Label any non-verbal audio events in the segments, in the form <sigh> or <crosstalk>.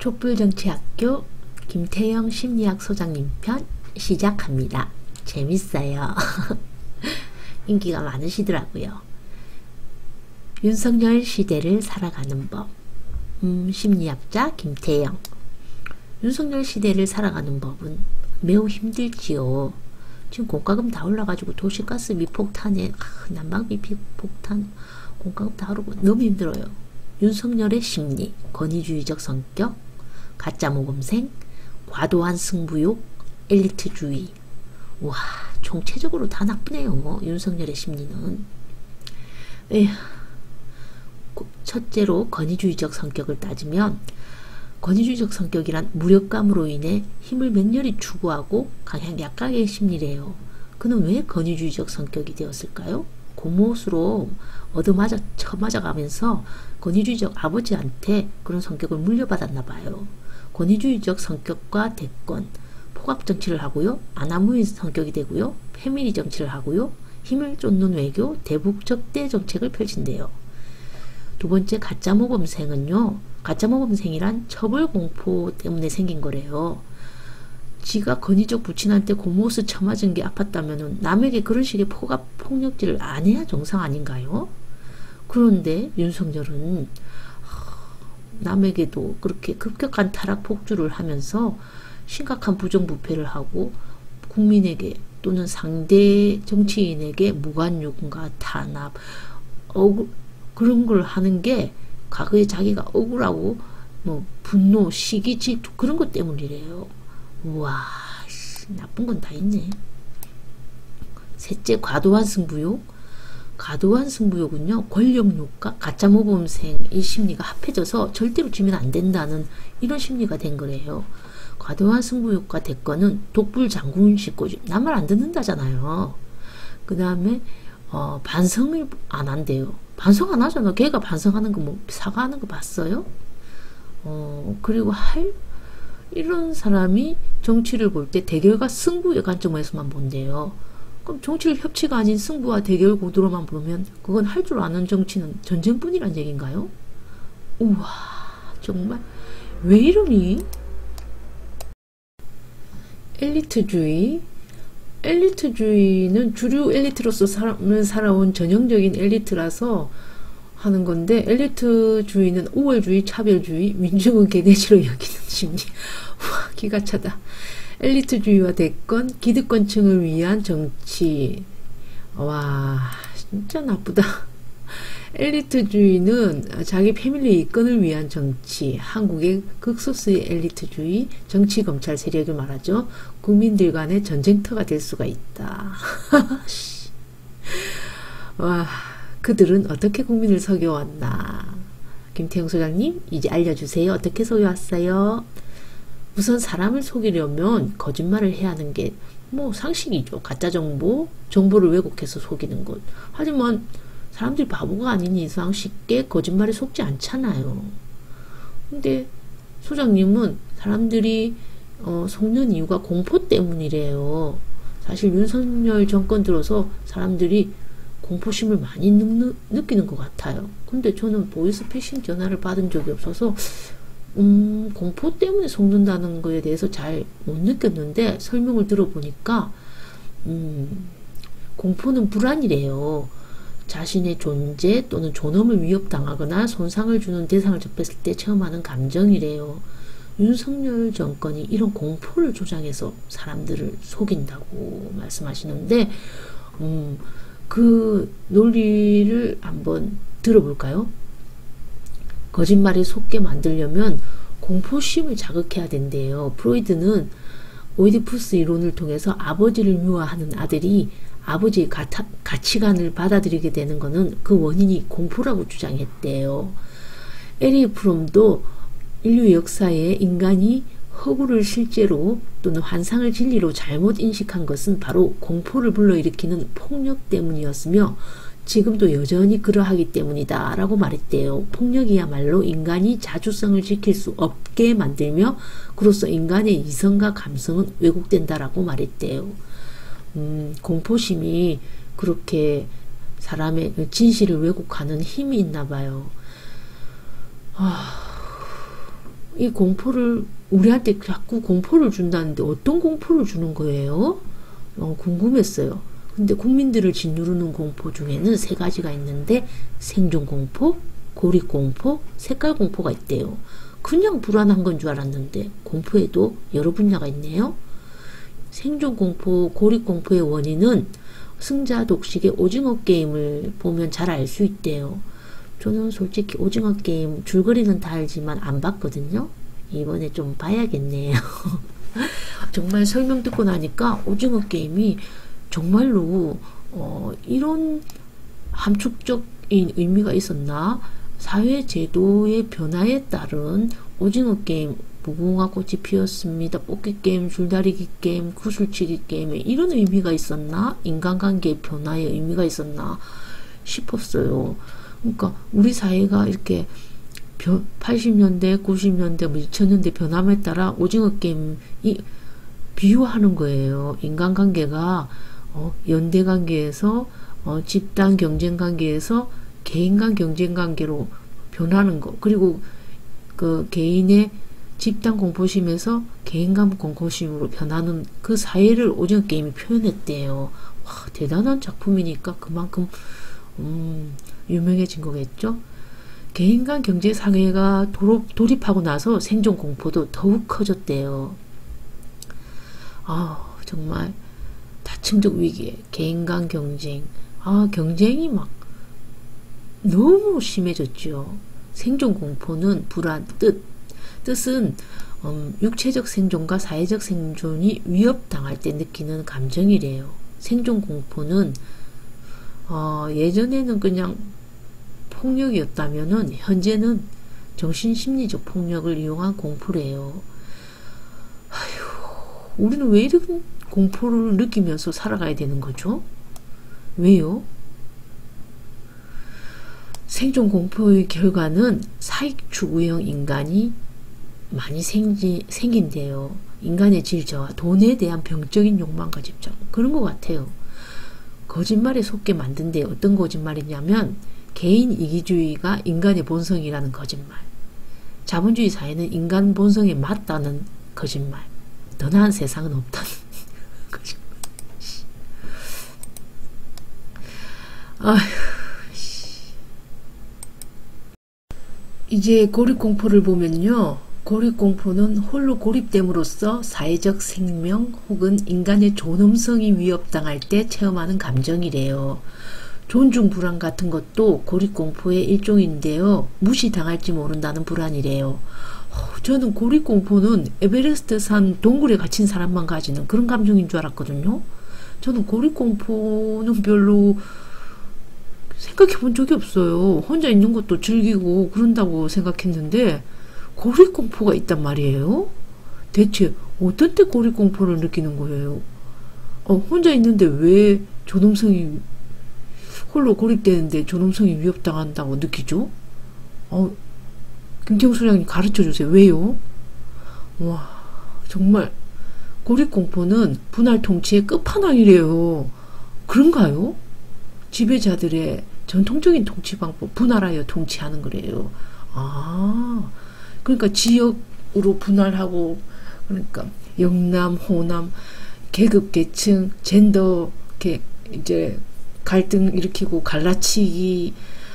촛불정치학교 김태영 심리학 소장님 편 시작합니다. 재밌어요. <laughs> 인기가 많으시더라고요. 윤석열 시대를 살아가는 법 음, 심리학자 김태영 윤석열 시대를 살아가는 법은 매우 힘들지요. 지금 공과금 다 올라가지고 도시가스 미폭탄에 아, 난방비 폭탄 공과금 다 오르고 너무 힘들어요. 윤석열의 심리, 권위주의적 성격, 가짜 모범생, 과도한 승부욕, 엘리트주의. 와, 총체적으로 다 나쁘네요. 윤석열의 심리는. 에휴, 첫째로 권위주의적 성격을 따지면 권위주의적 성격이란 무력감으로 인해 힘을 맹렬히 추구하고 약각의 심리래요. 그는 왜 권위주의적 성격이 되었을까요? 고모수로 얻어맞아 쳐맞아가면서 권위주의적 아버지한테 그런 성격을 물려받았나 봐요. 권위주의적 성격과 대권, 포갑 정치를 하고요. 아나무인 성격이 되고요. 패밀리 정치를 하고요. 힘을 쫓는 외교, 대북 적대 정책을 펼친대요. 두 번째 가짜 모범생은요. 가짜 모범생이란 처벌 공포 때문에 생긴 거래요. 지가 권위적 부친한테 고모스 쳐맞은 게 아팠다면 남에게 그런 식의 포갑 폭력질을 안 해야 정상 아닌가요? 그런데 윤석열은 남에게도 그렇게 급격한 타락 폭주를 하면서 심각한 부정부패를 하고 국민에게 또는 상대 정치인에게 무관용과 탄압, 억울, 그런 걸 하는 게 과거에 자기가 억울하고 뭐 분노, 시기, 질투 그런 것 때문이래요. 우와, 나쁜 건 다 있네. 셋째, 과도한 승부욕. 과도한 승부욕은요, 권력욕과 가짜 모범생의 심리가 합해져서 절대로 지면 안 된다는 이런 심리가 된 거래요. 과도한 승부욕과 대권은 독불 장군식 고집. 남을 안 듣는다잖아요. 그 다음에, 어, 반성을 안 한대요. 반성 안 하잖아. 걔가 반성하는 거, 뭐, 사과하는 거 봤어요? 어, 그리고 할, 이런 사람이 정치를 볼 때 대결과 승부의 관점에서만 본대요. 그럼 정치를 협치가 아닌 승부와 대결 구도로만 보면 그건 할 줄 아는 정치는 전쟁뿐이란 얘기인가요? 우와 정말 왜 이러니? 엘리트주의 엘리트주의는 주류 엘리트로서 삶을 살아온 전형적인 엘리트라서 하는 건데 엘리트주의는 우월주의, 차별주의, 민중은 개돼지로 여기는 <laughs> 심리. 와 기가 차다. 엘리트주의와 대권, 기득권층을 위한 정치. 와, 진짜 나쁘다. <laughs> 엘리트주의는 자기 패밀리 이권을 위한 정치, 한국의 극소수의 엘리트주의, 정치 검찰 세력을 말하죠. 국민들 간의 전쟁터가 될 수가 있다. <laughs> 와, 그들은 어떻게 국민을 속여왔나. 김태형 소장님, 이제 알려주세요. 어떻게 속여왔어요? 우선 사람을 속이려면 거짓말을 해야 하는 게 뭐 상식이죠. 가짜 정보, 정보를 왜곡해서 속이는 것. 하지만 사람들이 바보가 아닌 이상 쉽게 거짓말에 속지 않잖아요. 근데 소장님은 사람들이 어, 속는 이유가 공포 때문이래요. 사실 윤석열 정권 들어서 사람들이 공포심을 많이 느, 느끼는 것 같아요. 근데 저는 보이스 피싱 전화를 받은 적이 없어서 음, 공포 때문에 속는다는 거에 대해서 잘 못 느꼈는데 설명을 들어보니까 음, 공포는 불안이래요. 자신의 존재 또는 존엄을 위협당하거나 손상을 주는 대상을 접했을 때 체험하는 감정이래요. 윤석열 정권이 이런 공포를 조장해서 사람들을 속인다고 말씀하시는데 음, 그 논리를 한번 들어볼까요? 거짓말에 속게 만들려면 공포심을 자극해야 된대요. 프로이드는 오이디푸스 이론을 통해서 아버지를 미워하는 아들이 아버지의 가타, 가치관을 받아들이게 되는 것은 그 원인이 공포라고 주장했대요. 에리 프롬도 인류 역사에 인간이 허구를 실제로 또는 환상을 진리로 잘못 인식한 것은 바로 공포를 불러일으키는 폭력 때문이었으며 지금도 여전히 그러하기 때문이다 라고 말했대요. 폭력이야말로 인간이 자주성을 지킬 수 없게 만들며 그로써 인간의 이성과 감성은 왜곡된다라고 말했대요. 음, 공포심이 그렇게 사람의 진실을 왜곡하는 힘이 있나 봐요. 아, 이 공포를 우리한테 자꾸 공포를 준다는데 어떤 공포를 주는 거예요? 어, 궁금했어요. 근데 국민들을 짓누르는 공포 중에는 세 가지가 있는데 생존 공포, 고립 공포, 색깔 공포가 있대요. 그냥 불안한 건 줄 알았는데 공포에도 여러 분야가 있네요. 생존 공포, 고립 공포의 원인은 승자 독식의 오징어 게임을 보면 잘 알 수 있대요. 저는 솔직히 오징어 게임 줄거리는 다 알지만 안 봤거든요. 이번에 좀 봐야겠네요. <laughs> 정말 설명 듣고 나니까 오징어 게임이 정말로 어, 이런 함축적인 의미가 있었나? 사회 제도의 변화에 따른 오징어 게임, 무궁화 꽃이 피었습니다. 뽑기 게임, 줄다리기 게임, 구슬치기 게임에 이런 의미가 있었나? 인간관계 변화의 의미가 있었나? 싶었어요. 그러니까 우리 사회가 이렇게 80년대, 90년대, 뭐 2000년대 변함에 따라 오징어 게임이 비유하는 거예요. 인간관계가 어, 연대 관계에서 어, 집단 경쟁 관계에서 개인 간 경쟁 관계로 변하는 거. 그리고 그 개인의 집단 공포심에서 개인 간 공포심으로 변하는 그 사회를 오징어 게임이 표현했대요. 와, 대단한 작품이니까 그만큼 음, 유명해진 거겠죠. 개인 간 경제 상해가 돌입하고 나서 생존 공포도 더욱 커졌대요. 아, 정말 다층적 위기에 개인 간 경쟁, 아, 경쟁이 막 너무 심해졌죠. 생존 공포는 불안, 뜻. 뜻은 음, 육체적 생존과 사회적 생존이 위협당할 때 느끼는 감정이래요. 생존 공포는 어, 예전에는 그냥 폭력이었다면은 현재는 정신심리적 폭력을 이용한 공포래요. 아휴, 우리는 왜 이런 공포를 느끼면서 살아가야 되는 거죠? 왜요? 생존 공포의 결과는 사익 추구형 인간이 많이 생기, 생긴대요. 인간의 질저와 돈에 대한 병적인 욕망과 집착. 그런 것 같아요. 거짓말에 속게 만든데 어떤 거짓말이냐면 개인 이기주의가 인간의 본성이라는 거짓말. 자본주의 사회는 인간 본성에 맞다는 거짓말. 더 나은 세상은 없다는 거짓말. 이제 고립공포를 보면요. 고립공포는 홀로 고립됨으로써 사회적 생명 혹은 인간의 존엄성이 위협당할 때 체험하는 감정이래요. 존중 불안 같은 것도 고립공포의 일종인데요. 무시당할지 모른다는 불안이래요. 어, 저는 고립공포는 에베레스트 산 동굴에 갇힌 사람만 가지는 그런 감정인 줄 알았거든요. 저는 고립공포는 별로 생각해 본 적이 없어요. 혼자 있는 것도 즐기고 그런다고 생각했는데 고립공포가 있단 말이에요. 대체 어떤 때 고립공포를 느끼는 거예요? 어, 혼자 있는데 왜 존엄성이 홀로 고립되는데 존엄성이 위협당한다고 느끼죠? 어, 김태우 소장님 가르쳐 주세요. 왜요? 와, 정말 고립공포는 분할 통치의 끝판왕이래요. 그런가요? 지배자들의 전통적인 통치 방법 분할하여 통치하는 거래요. 아, 그러니까 지역으로 분할하고 그러니까 영남, 호남, 계급, 계층, 젠더 이렇게 이제 갈등 일으키고 갈라치기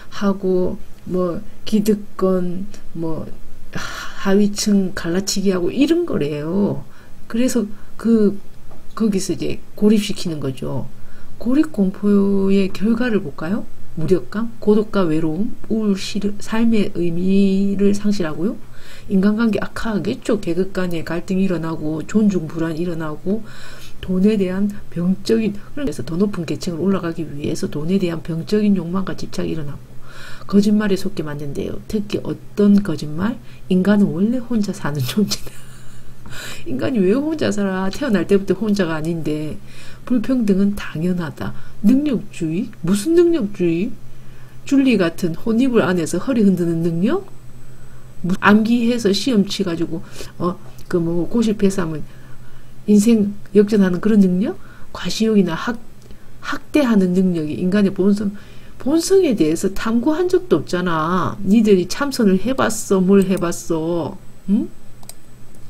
하고 뭐 기득권 뭐 하위층 갈라치기 하고 이런 거래요. 그래서 그 거기서 이제 고립시키는 거죠. 고립 공포의 결과를 볼까요? 무력감, 고독감, 외로움, 우울, 시르, 삶의 의미를 상실하고요. 인간관계 악화하겠죠. 계급 간의 갈등이 일어나고 존중 불안이 일어나고 돈에 대한 병적인 그래서 더 높은 계층을 올라가기 위해서 돈에 대한 병적인 욕망과 집착이 일어나고 거짓말에 속게 만든대요. 특히 어떤 거짓말? 인간은 원래 혼자 사는 존재다. <laughs> 인간이 왜 혼자 살아? 태어날 때부터 혼자가 아닌데 불평등은 당연하다. 능력주의? 무슨 능력주의? 줄리 같은 혼입을 안에서 허리 흔드는 능력? 암기해서 시험 치가지고 어 그 뭐 고실패스 하면 인생 역전하는 그런 능력? 과시욕이나 학 학대하는 능력이 인간의 본성 본성에 대해서 탐구한 적도 없잖아. 니들이 참선을 해봤어, 뭘 해봤어. 응?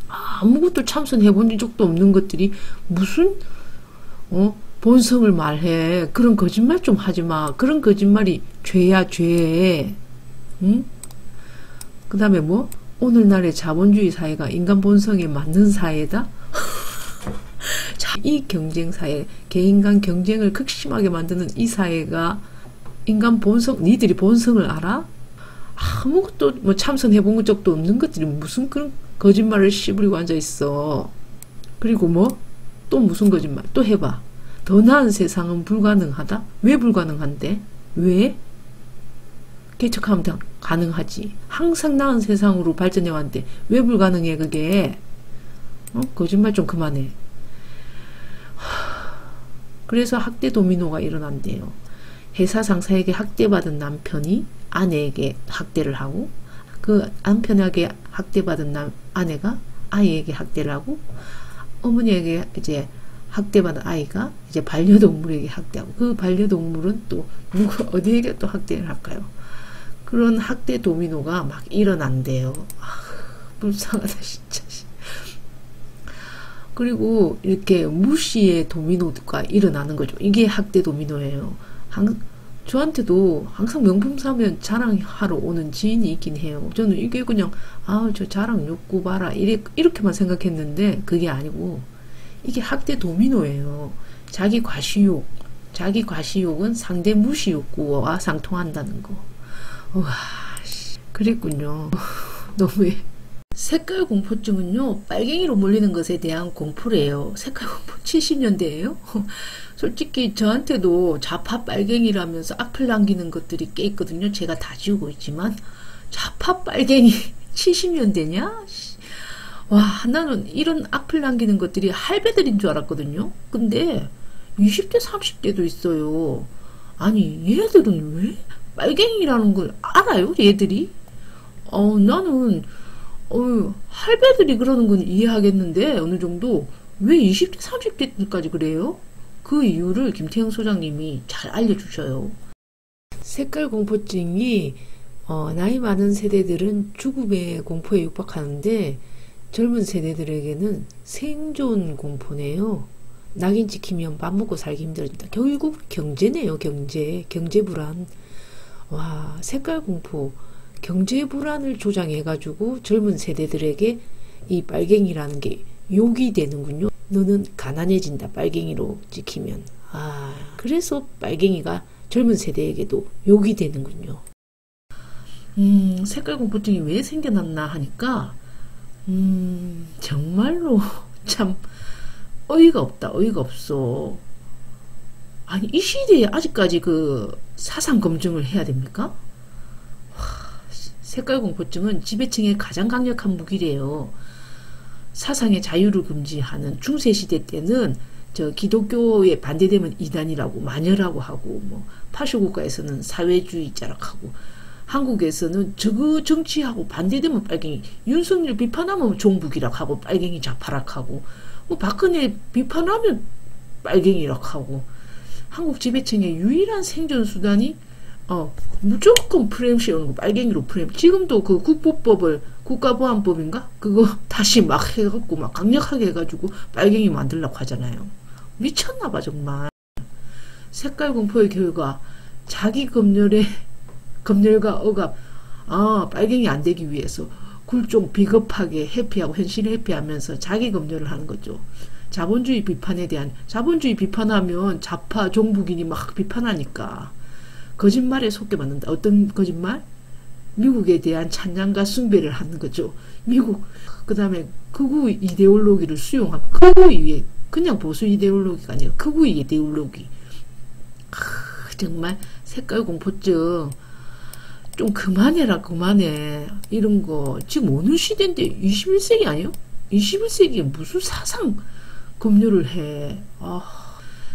아무것도 참선해 본 적도 없는 것들이 무슨 어 본성을 말해 그런 거짓말 좀 하지 마 그런 거짓말이 죄야 죄 응? 그 다음에 뭐 오늘날의 자본주의 사회가 인간 본성에 맞는 사회다 <laughs> 자, 이 경쟁 사회 개인 간 경쟁을 극심하게 만드는 이 사회가 인간 본성 니들이 본성을 알아? 아무것도 뭐 참선해 본 적도 없는 것들이 무슨 그런 거짓말을 씹으리고 앉아 있어. 그리고 뭐 또 무슨 거짓말 또 해봐. 더 나은 세상은 불가능하다? 왜 불가능한데? 왜? 개척하면 가능하지. 항상 나은 세상으로 발전해 왔는데 왜 불가능해 그게? 어? 거짓말 좀 그만해. 그래서 학대 도미노가 일어난대요. 회사 상사에게 학대받은 남편이 아내에게 학대를 하고 그 남편에게 학대받은 남, 아내가 아이에게 학대를 하고 어머니에게 이제 학대받은 아이가 이제 반려동물에게 학대하고 그 반려동물은 또 누구 <laughs> 어디에게 또 학대를 할까요? 그런 학대 도미노가 막 일어난대요. 아, 불쌍하다 진짜. 그리고 이렇게 무시의 도미노가 일어나는 거죠. 이게 학대 도미노예요. 한, 저한테도 항상 명품 사면 자랑하러 오는 지인이 있긴 해요. 저는 이게 그냥 아 저 자랑 욕구 봐라 이래, 이렇게만 생각했는데 그게 아니고 이게 학대 도미노예요. 자기 과시욕, 자기 과시욕은 상대 무시 욕구와 상통한다는 거. 와, 그랬군요. <laughs> 너무해. 색깔 공포증은요, 빨갱이로 몰리는 것에 대한 공포래요. 색깔 공포 70년대예요? <laughs> 솔직히 저한테도 좌파 빨갱이라면서 악플 남기는 것들이 꽤 있거든요. 제가 다 지우고 있지만, 좌파 빨갱이 <laughs> 70년대냐? 와, 나는 이런 악플 남기는 것들이 할배들인 줄 알았거든요. 근데 20대, 30대도 있어요. 아니, 얘들은 왜 빨갱이라는 걸 알아요? 얘들이? 어, 나는 어, 할배들이 그러는 건 이해하겠는데 어느 정도 왜 20대 30대까지 그래요? 그 이유를 김태형 소장님이 잘 알려주셔요. 색깔 공포증이 어, 나이 많은 세대들은 죽음의 공포에 육박하는데 젊은 세대들에게는 생존 공포네요. 낙인 찍히면 밥 먹고 살기 힘들어진다. 결국 경제네요, 경제. 경제 불안. 와, 색깔 공포. 경제 불안을 조장해가지고 젊은 세대들에게 이 빨갱이라는 게 욕이 되는군요. 너는 가난해진다. 빨갱이로 찍히면. 아, 그래서 빨갱이가 젊은 세대에게도 욕이 되는군요. 음, 색깔 공포증이 왜 생겨났나 하니까, 음, 정말로 <laughs> 참 어이가 없다. 어이가 없어. 아니, 이 시대에 아직까지 그 사상 검증을 해야 됩니까? 색깔 공포증은 지배층의 가장 강력한 무기래요. 사상의 자유를 금지하는 중세 시대 때는 저 기독교에 반대되면 이단이라고 마녀라고 하고 뭐 파쇼 국가에서는 사회주의자라고 하고 한국에서는 저그 정치하고 반대되면 빨갱이 윤석열 비판하면 종북이라고 하고 빨갱이 좌파락 하고 뭐 박근혜 비판하면 빨갱이라고 하고 한국 지배층의 유일한 생존 수단이 어, 무조건 프레임 씌우는 거 빨갱이로 프레임. 지금도 그 국보법을 국가보안법인가? 그거 <laughs> 다시 막 해갖고 막 강력하게 해가지고 빨갱이 만들려고 하잖아요. 미쳤나봐 정말. 색깔 공포의 결과 자기 검열의 <laughs> 검열과 억압 아 빨갱이 안 되기 위해서 굴종 비겁하게 회피하고 현실 회피하면서 자기 검열을 하는 거죠. 자본주의 비판에 대한 자본주의 비판하면 좌파 종북인이 막 비판하니까 거짓말에 속게 만든다. 어떤 거짓말? 미국에 대한 찬양과 숭배를 하는 거죠. 미국 그 다음에 극우 이데올로기를 수용한 극우 위에 그냥 보수 이데올로기가 아니라 극우 이데올로기. 아, 정말 색깔 공포증 좀 그만해라 그만해 이런 거 지금 어느 시대인데 21세기 아니요? 21세기에 무슨 사상 검열을 해. 아,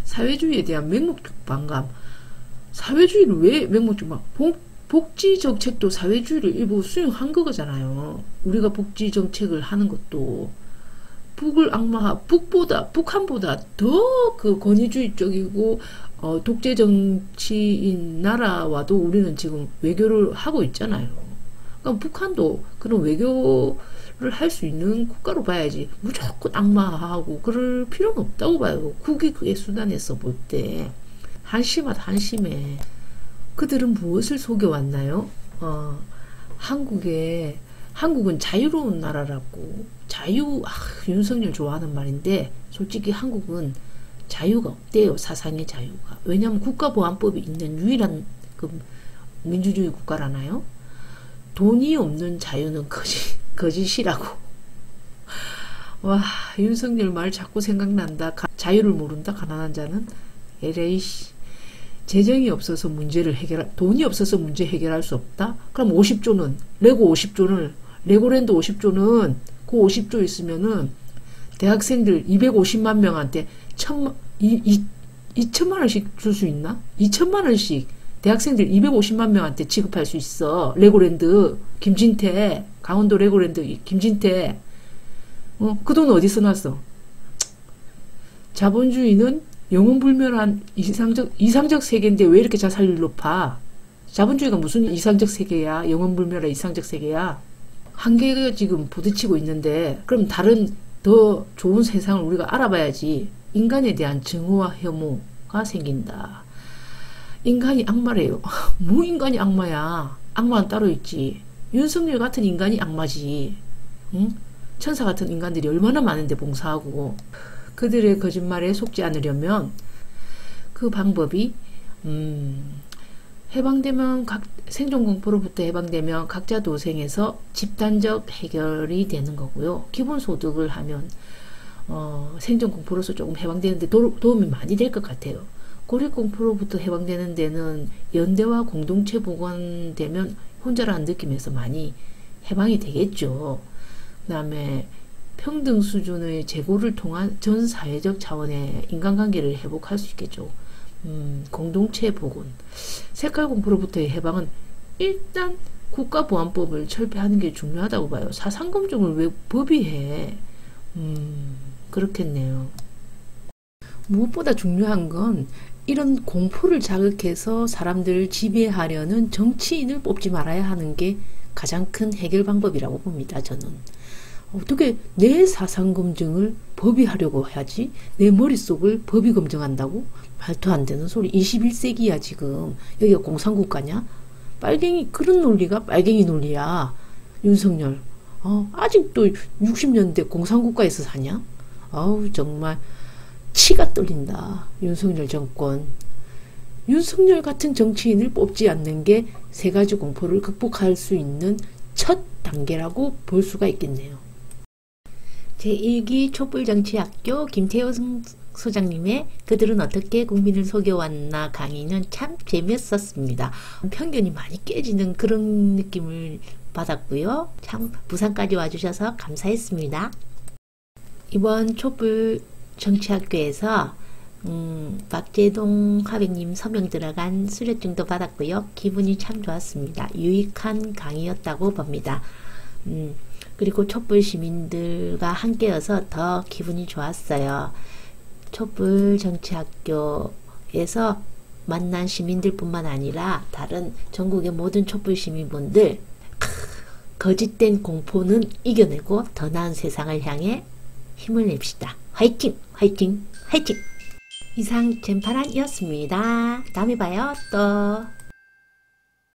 사회주의에 대한 맹목적 반감. 사회주의를 왜 맹목적 막 복지 정책도 사회주의를 일부 수용한 거잖아요. 우리가 복지 정책을 하는 것도 북을 악마화, 북보다 북한보다 더 그 권위주의 쪽이고 어, 독재 정치인 나라와도 우리는 지금 외교를 하고 있잖아요. 그러니까 북한도 그런 외교를 할 수 있는 국가로 봐야지 무조건 악마하고 그럴 필요는 없다고 봐요. 국이 그의 수단에서 볼 때 한심하다 한심해. 그들은 무엇을 속여왔나요? 어, 한국에 한국은 자유로운 나라라고 자유 아, 윤석열 좋아하는 말인데 솔직히 한국은 자유가 없대요 사상의 자유가 왜냐하면 국가보안법이 있는 유일한 그 민주주의 국가라나요? 돈이 없는 자유는 거짓 거짓이라고 와 윤석열 말 자꾸 생각난다 가, 자유를 모른다 가난한 자는 에레이씨 재정이 없어서 문제를 해결할 돈이 없어서 문제 해결할 수 없다? 그럼 50조는 레고 50조를 레고랜드 50조는 그 50조 있으면은 대학생들 250만 명한테 천, 이, 이, 2천만 원씩 줄 수 있나? 2천만 원씩 대학생들 250만 명한테 지급할 수 있어. 레고랜드 김진태 강원도 레고랜드 김진태 어, 그 돈 어디서 났어? 자본주의는 영웅불멸한 이상적 이상적 세계인데 왜 이렇게 자살률 높아? 자본주의가 무슨 이상적 세계야? 영웅불멸한 이상적 세계야? 한계가 지금 부딪히고 있는데 그럼 다른 더 좋은 세상을 우리가 알아봐야지 인간에 대한 증오와 혐오가 생긴다. 인간이 악마래요. <laughs> 뭐 인간이 악마야? 악마는 따로 있지. 윤석열 같은 인간이 악마지. 응? 천사 같은 인간들이 얼마나 많은데 봉사하고 그들의 거짓말에 속지 않으려면 그 방법이 음, 해방되면 각 생존 공포로부터 해방되면 각자 도생에서 집단적 해결이 되는 거고요. 기본 소득을 하면 어, 생존 공포로서 조금 해방되는데 도, 도움이 많이 될 것 같아요. 고립 공포로부터 해방되는 데는 연대와 공동체 보건되면 혼자라는 느낌에서 많이 해방이 되겠죠. 그 다음에 평등 수준의 재고를 통한 전 사회적 차원의 인간관계를 회복할 수 있겠죠. 음, 공동체 복원. 색깔 공포로부터의 해방은 일단 국가보안법을 철폐하는 게 중요하다고 봐요. 사상검증을 왜 법이 해? 음, 그렇겠네요. 무엇보다 중요한 건 이런 공포를 자극해서 사람들을 지배하려는 정치인을 뽑지 말아야 하는 게 가장 큰 해결 방법이라고 봅니다. 저는. 어떻게 내 사상 검증을 법이 하려고 해야지? 내 머릿속을 법이 검증한다고? 말도 안 되는 소리. 21세기야, 지금. 여기가 공산국가냐? 빨갱이, 그런 논리가 빨갱이 논리야. 윤석열. 어, 아직도 60년대 공산국가에서 사냐? 아우, 정말 치가 떨린다. 윤석열 정권. 윤석열 같은 정치인을 뽑지 않는 게 세 가지 공포를 극복할 수 있는 첫 단계라고 볼 수가 있겠네요. 제1기 촛불정치학교 김태호 소장님의 그들은 어떻게 국민을 속여왔나 강의는 참 재미었었습니다. 편견이 많이 깨지는 그런 느낌을 받았고요. 참 부산까지 와주셔서 감사했습니다. 이번 촛불 정치학교에서 음, 박재동 화백님 서명 들어간 수료증도 받았고요. 기분이 참 좋았습니다. 유익한 강의였다고 봅니다. 음, 그리고 촛불 시민들과 함께여서 더 기분이 좋았어요. 촛불 정치학교에서 만난 시민들뿐만 아니라 다른 전국의 모든 촛불 시민분들 거짓된 공포는 이겨내고 더 나은 세상을 향해 힘을 냅시다. 화이팅! 화이팅! 화이팅! 이상 젠파란이었습니다. 다음에 봐요. 또.